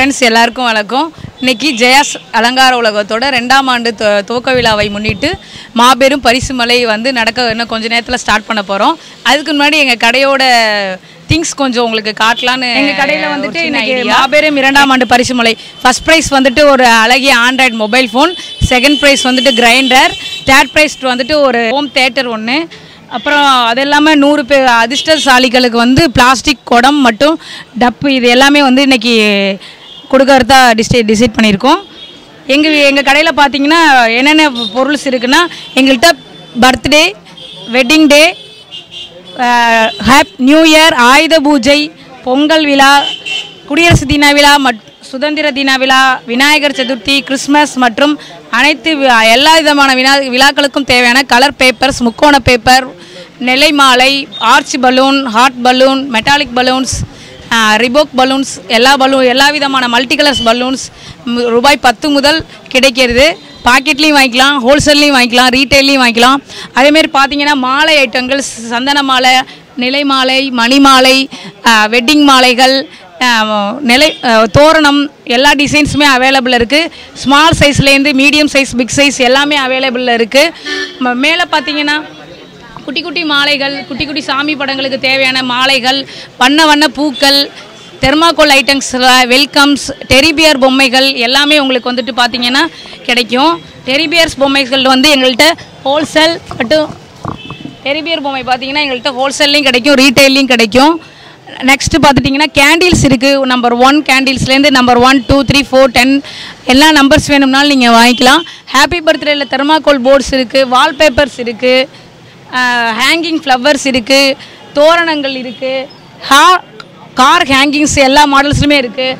Friends எல்லாருக்கும் வணக்கம். இன்னைக்கு ஜெயாஸ் அலங்கார உலகத்தோட ரெண்டாம் ஆண்டு து- துவக்க விழாவை முன்னிட்டு மாபெரும் பரிசு மலை வந்து நடக்க இன்னும் கொஞ்ச நேரத்தில் ஸ்டார்ட் பண்ண போகிறோம் அதுக்கு முன்னாடி எங்கள் கடையோட திங்ஸ் கொஞ்சம் உங்களுக்கு காட்டலான்னு எங்கள் கடையில் வந்துட்டு இன்னைக்கு மாபெரும் இரண்டாம் ஆண்டு பரிசு மலை. ஃபர்ஸ்ட் ப்ரைஸ் வந்துட்டு ஒரு அழகிய android mobile phone second prize வந்துட்டு கிரைண்டர் தேர்ட் ப்ரைஸ் வந்துட்டு ஒரு ஹோம் தேட்டர் ஒன்று அப்புறம் அது இல்லாமல் நூறு பேர் அதிர்ஷ்டசாலிகளுக்கு வந்து பிளாஸ்டிக் குடம் மற்றும் டப்பு இது எல்லாமே வந்து இன்னைக்கு கொடுக்கறதா டிசை டிசைட் பண்ணியிருக்கோம். எங்கள் எங்கள் கடையில் பார்த்தீங்கன்னா என்னென்ன பொருள்ஸ் இருக்குன்னா எங்கள்கிட்ட birthday wedding day happy new year Ayudha Puja Pongal விழா குடியரசு தின விழா மட் சுதந்திர தின விழா விநாயகர் சதுர்த்தி கிறிஸ்மஸ் மற்றும் அனைத்து எல்லா விதமான வினா விழாக்களுக்கும் தேவையான கலர் பேப்பர்ஸ் முக்கோண பேப்பர் நிலை மாலை arch balloon heart balloon metallic balloons Reebok balloons எல்லா பலூன் எல்லா விதமான மல்டி கலர்ஸ் பலூன்ஸ் ரூபாய் பத்து முதல் கிடைக்கிறது. பாக்கெட்லேயும் வாங்கிக்கலாம் ஹோல்சேல்லையும் வாங்கிக்கலாம் ரீட்டைல்லையும் வாங்கிக்கலாம். அதேமாரி பார்த்தீங்கன்னா மாலை ஐட்டங்கள் சந்தன மாலை நிலை மாலை மணி மாலை வெட்டிங் மாலைகள் நிலை தோரணம் எல்லா டிசைன்ஸுமே அவைலபிள் இருக்குது ஸ்மால் சைஸ்லேருந்து மீடியம் சைஸ் பிக் சைஸ் எல்லாமே அவைலபிளில் இருக்குது மேலே பார்த்தீங்கன்னா குட்டி குட்டி மாலைகள் குட்டி குட்டி சாமி படங்களுக்கு தேவையான மாலைகள் வண்ண வண்ண பூக்கள் தெர்மாக்கோல் ஐட்டம்ஸ் வெல்கம்ஸ் டெரிபியர் பொம்மைகள் எல்லாமே உங்களுக்கு வந்துட்டு பார்த்தீங்கன்னா கிடைக்கும். டெரிபியர்ஸ் பொம்மைகள் வந்து எங்கள்கிட்ட ஹோல்சேல் மட்டும் டெரிபியர் பொம்மை பார்த்தீங்கன்னா எங்கள்கிட்ட ஹோல்சேல்லையும் கிடைக்கும் ரீட்டைல்லையும் கிடைக்கும். நெக்ஸ்ட்டு பார்த்துட்டிங்கன்னா கேண்டில்ஸ் இருக்குது number one கேண்டில்ஸ்லேருந்து number one two three four ten எல்லா நம்பர்ஸ் வேணும்னாலும் நீங்கள் வாங்கிக்கலாம். ஹாப்பி பர்த்டேயில் தெர்மாக்கோல் போர்ட்ஸ் இருக்குது வால்பேப்பர்ஸ் இருக்குது ஹேங்கிங் ஃப்ளவர்ஸ் இருக்குது தோரணங்கள் இருக்குது ஹா கார் ஹேங்கிங்ஸ் எல்லா மாடல்ஸ்லையுமே இருக்குது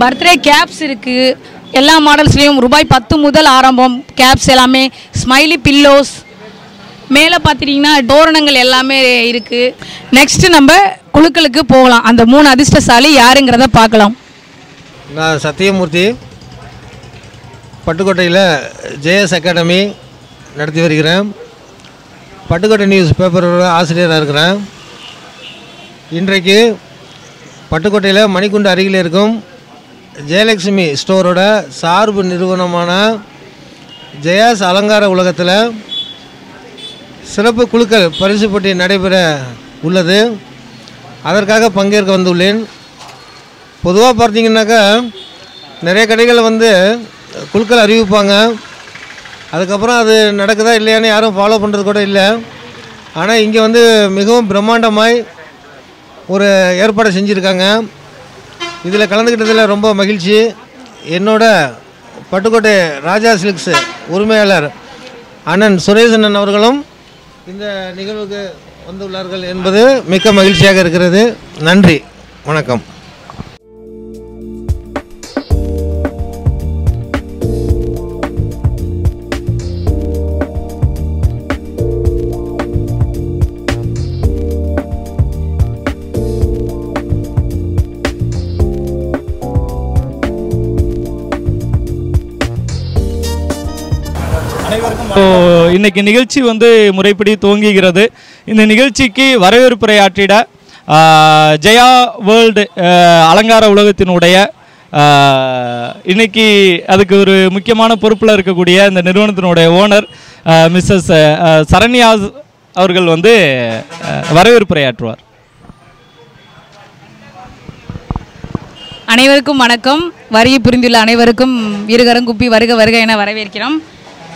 பர்த்டே கேப்ஸ் இருக்குது எல்லா மாடல்ஸ்லேயும் ரூபாய் பத்து முதல் ஆரம்பம். கேப்ஸ் எல்லாமே ஸ்மைலி பில்லோஸ் மேலே பார்த்துட்டிங்கன்னா தோரணங்கள் எல்லாமே இருக்குது நெக்ஸ்ட்டு நம்ம குழுக்களுக்கு போகலாம். அந்த மூணு அதிர்ஷ்டசாலி யாருங்கிறத பார்க்கலாம். நான் சத்தியமூர்த்தி. பட்டுக்கோட்டையில் ஜேஎஸ் அகாடமி நடத்தி வருகிறேன். பட்டுக்கோட்டை நியூஸ் பேப்பரோட ஆசிரியராக இருக்கிறேன் இன்றைக்கு பட்டுக்கோட்டையில் மணிக்குண்டு அருகில் இருக்கும் ஜெயலட்சுமி ஸ்டோரோட சார்பு நிறுவனமான ஜெயாஸ் அலங்கார உலகத்தில் சிறப்பு குழுக்கள் பரிசு போட்டி நடைபெற உள்ளது. அதற்காக பங்கேற்க வந்துள்ளேன். பொதுவாக பார்த்தீங்கன்னாக்கா நிறைய கடைகள் வந்து குழுக்கள் அறிவிப்பாங்க. அதுக்கப்புறம் அது நடக்குதா இல்லையான்னு யாரும் ஃபாலோ பண்ணுறது கூட இல்லை. ஆனால் இங்கே வந்து மிகவும் பிரம்மாண்டமாய் ஒரு ஏற்பாடு செஞ்சுருக்காங்க. இதில் கலந்துக்கிட்டதில் ரொம்ப மகிழ்ச்சி. என்னோட பட்டுக்கோட்டை ராஜா சில்க்ஸ் உரிமையாளர் அண்ணன் சுரேசண்ணன் அவர்களும் இந்த நிகழ்வுக்கு வந்துள்ளார்கள் என்பது மிக்க மகிழ்ச்சியாக இருக்கிறது. நன்றி. வணக்கம். ஸோ இன்னைக்கு நிகழ்ச்சி வந்து முறைப்படி துவங்குகிறது. இந்த நிகழ்ச்சிக்கு வரவேற்புரையாற்றிட ஆற்றிட ஜெயா வேர்ல்டு அலங்கார உலகத்தினுடைய இன்னைக்கு அதுக்கு ஒரு முக்கியமான பொறுப்பில் இருக்கக்கூடிய இந்த நிறுவனத்தினுடைய ஓனர் மிஸ்ஸஸ் சரண்யா அவர்கள் வந்து வரவேற்புரையாற்றுவார் அனைவருக்கும் வணக்கம். வரியை புரிந்துள்ள அனைவருக்கும் இருகரம் குப்பி வருக வருக என வரவேற்கிறோம்.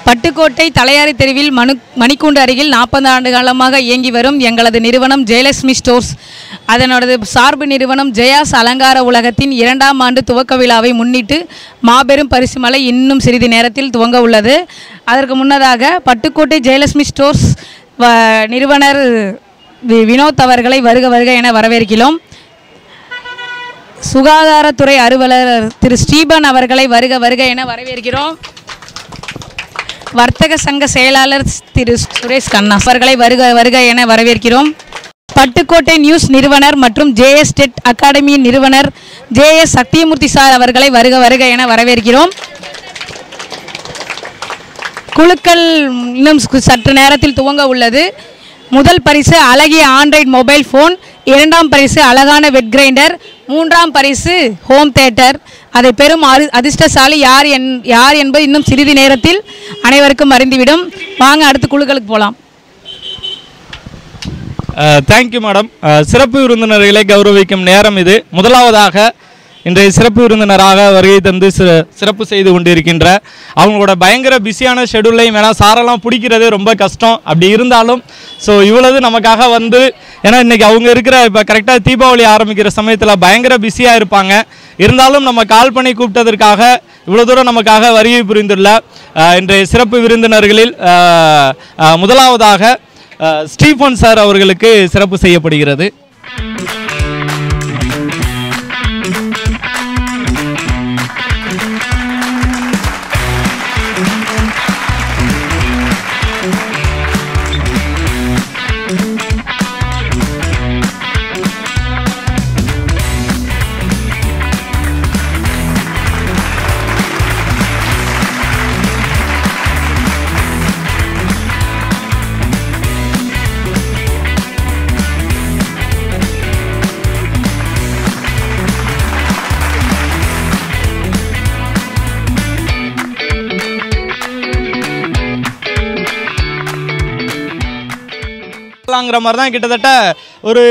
பட்டுக்கோட்டை தலையாரி தெருவில் மனு மணிக்கூண்டு அருகில் நாற்பது ஆண்டு காலமாக இயங்கி வரும் எங்களது நிறுவனம் ஜெயலட்சுமி ஸ்டோர்ஸ். அதனோடது சார்பு நிறுவனம் ஜெயாஸ் அலங்கார உலகத்தின் இரண்டாம் ஆண்டு துவக்க விழாவை முன்னிட்டு மாபெரும் பரிசு மலை இன்னும் சிறிது நேரத்தில் துவங்க உள்ளது. அதற்கு முன்னதாக பட்டுக்கோட்டை ஜெயலட்சுமி ஸ்டோர்ஸ் வ- நிறுவனர் வி- வினோத் அவர்களை வருக வருக என வரவேற்கிறோம். சுகாதாரத்துறை அலுவலர் திரு ஸ்ரீபன் அவர்களை வருக வருக என வரவேற்கிறோம். வர்த்தக சங்க செயலாளர் திரு சுரேஷ் கண்ணா அவர்களை வருக வருக என வரவேற்கிறோம். பட்டுக்கோட்டை நியூஸ் நிறுவனர் மற்றும் ஜேஎஸ் டெட் அகாடமியின் நிறுவனர் ஜேஎஸ் சத்தியமூர்த்தி சார் அவர்களை வருக வருக என வரவேற்கிறோம். குழுக்கள் இன்னும் சற்று நேரத்தில் துவங்க உள்ளது. முதல் பரிசு அழகிய ஆண்ட்ராய்ட் மொபைல் ஃபோன் இரண்டாம் பரிசு அழகான வெட் கிரைண்டர் மூன்றாம் பரிசு ஹோம் தேட்டர். அதை பெரும் அரி- அதிர்ஷ்டசாலி யார் என் யார் என்பது இன்னும் சிறிது நேரத்தில் அனைவருக்கும் அறிந்துவிடும். வாங்க அடுத்த குழுக்களுக்கு போகலாம் தேங்க்யூ மேடம் சிறப்பு விருந்தினர்களை கௌரவிக்கும் நேரம் இது. முதலாவதாக இன்றைய சிறப்பு விருந்தினராக வருகை தந்து சிற சிறப்பு செய்து கொண்டிருக்கின்ற அவங்களோட பயங்கர பிஸியான ஷெடியூல்லையும் வேணால் சாரெல்லாம் பிடிக்கிறது ரொம்ப கஷ்டம். அப்படி இருந்தாலும் ஸோ இவ்வளவு நமக்காக வந்து ஏன்னா இன்றைக்கி அவங்க இருக்கிற இப்போ கரெக்டாக தீபாவளி ஆரம்பிக்கிற சமயத்தில் பயங்கர பிஸியாக இருப்பாங்க. இருந்தாலும் நம்ம கால் பண்ணி கூப்பிட்டதற்காக இவ்வளோ தூரம் நமக்காக வருகை புரிந்துள்ள இன்றைய சிறப்பு விருந்தினர்களில் முதலாவதாக ஸ்டீஃபன் சார் அவர்களுக்கு சிறப்பு செய்யப்படுகிறது. ங்கிற மாதிரி தான் கிட்டத்தட்ட ஒரு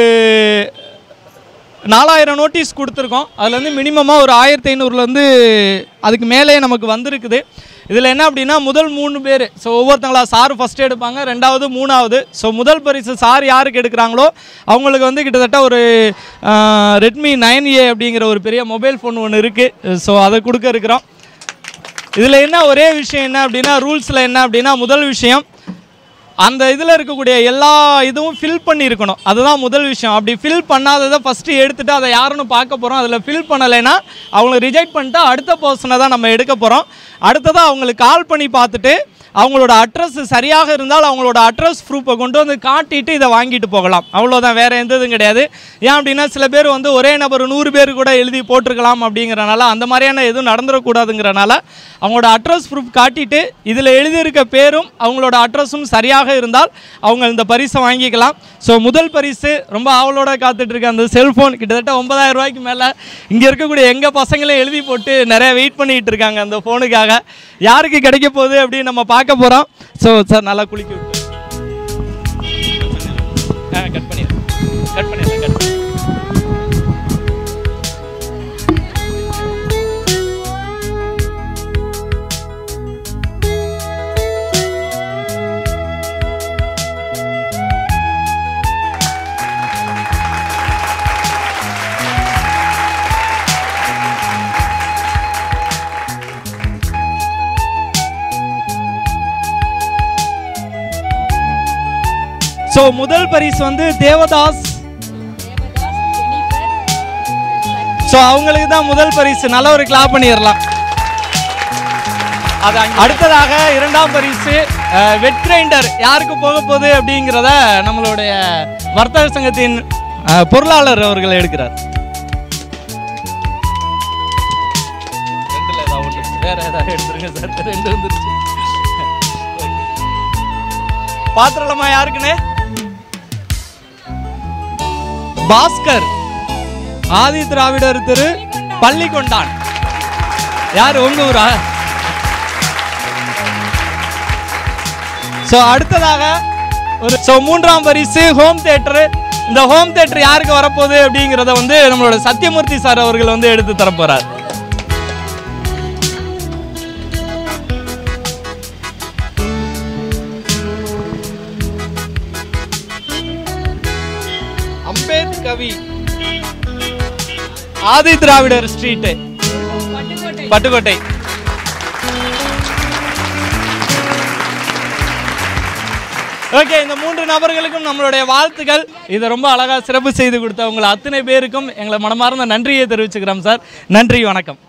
நாலாயிரம் நோட்டீஸ் கொடுத்துருக்கோம். அதில் வந்து மினிமமாக ஒரு ஆயிரத்தி ஐநூறுலேருந்து அதுக்கு மேலே நமக்கு வந்திருக்குது. இதில் என்ன அப்படின்னா முதல் மூணு பேர். ஸோ ஒவ்வொருத்தங்களா சார் ஃபஸ்ட்டு எடுப்பாங்க ரெண்டாவது மூணாவது. ஸோ முதல் பரிசு சார் யாருக்கு எடுக்கிறாங்களோ அவங்களுக்கு வந்து கிட்டத்தட்ட ஒரு ரெட்மி நைன் ஏ அப்படிங்கிற ஒரு பெரிய மொபைல் ஃபோன் ஒன்று இருக்குது ஸோ அதை கொடுக்க இருக்கிறோம். இதில் என்ன ஒரே விஷயம் என்ன அப்படின்னா ரூல்ஸில் என்ன அப்படின்னா முதல் விஷயம் அந்த இதில் இருக்கக்கூடிய எல்லா இதுவும் ஃபில் பண்ணியிருக்கணும். அதுதான் முதல் விஷயம். அப்படி ஃபில் பண்ணாததை ஃபஸ்ட்டு எடுத்துகிட்டு அதை யாருன்னு பார்க்க போகிறோம் அதில் ஃபில் பண்ணலைன்னா அவங்கள ரிஜெக்ட் பண்ணிட்டு அடுத்த பர்சனை தான் நம்ம எடுக்க போகிறோம் அடுத்ததாக அவங்களுக்கு கால் பண்ணி பார்த்துட்டு அவங்களோட அட்ரஸ் சரியாக இருந்தால் அவங்களோட அட்ரஸ் ப்ரூஃபை கொண்டு வந்து காட்டிட்டு இதை வாங்கிட்டு போகலாம். அவ்வளோதான் வேறு எந்த இதுவும் கிடையாது. ஏன் அப்படின்னா சில பேர் வந்து ஒரே நபர் நூறு பேர் கூட எழுதி போட்டிருக்கலாம் அப்படிங்கிறனால அந்த மாதிரியான எதுவும் நடந்துடக்கூடாதுங்கிறனால அவங்களோட அட்ரஸ் ப்ரூஃப் காட்டிட்டு இதில் எழுதியிருக்க பேரும் அவங்களோட அட்ரஸும் சரியாக இருந்தால் அவங்க இந்த பரிசை வாங்கிக்கலாம். ஸோ முதல் பரிசு ரொம்ப ஆவலோட காத்துட்ருக்க அந்த செல்ஃபோன் கிட்டத்தட்ட ஒன்பதாயிரம் ரூபாய்க்கு மேலே இங்கே இருக்கக்கூடிய எங்கள் பசங்களையும் எழுதி போட்டு நிறைய வெயிட் பண்ணிகிட்டு இருக்காங்க அந்த ஃபோனுக்காக யாருக்கு கிடைக்க போகுது அப்படின்னு நம்ம பார்க்க பார்க்க போகிறோம் ஸோ சார் நல்லா குளிக்க விட்டு. கட் பண்ணிடுறேன் கட் பண்ணிடுறேன் கட் ஸோ முதல் பரிசு வந்து தேவதாஸ். ஸோ அவங்களுக்கு தான் முதல் பரிசு. நல்ல ஒரு கிளாப் பண்ணிடலாம். அது அடுத்ததாக இரண்டாம் பரிசு வெட் கிரைண்டர். யாருக்கு போக போகுது அப்படிங்கிறத நம்மளுடைய வர்த்தக சங்கத்தின் பொருளாளர் அவர்கள் எடுக்கிறார். வேற ஏதாவது எடுத்துருங்க சார். ரெண்டு வந்துருச்சு. பாத்திரலமா யாருக்குன்னு? பாஸ்கர் ஆதி திராவிடர் திரு பள்ளி கொண்டான் யார் உங்க ஊரா ஸோ அடுத்ததாக ஒரு ஸோ மூன்றாம் பரிசு ஹோம் தேட்டரு இந்த ஹோம் தேட்டர் யாருக்கு வரப்போகுது அப்படிங்கிறத வந்து நம்மளோட சத்யமூர்த்தி சார் அவர்கள் வந்து எடுத்து தரப்போறார். ஆதி திராவிடர் ஸ்ட்ரீட் பட்டுக்கோட்டை. ஓகே இந்த மூன்று நபர்களுக்கும் நம்மளுடைய வாழ்த்துக்கள். இதை ரொம்ப அழகாக சிறப்பு செய்து கொடுத்த உங்களை அத்தனை பேருக்கும் எங்களை மனமார்ந்த நன்றியை தெரிவிச்சுக்கிறோம் சார். நன்றி வணக்கம்.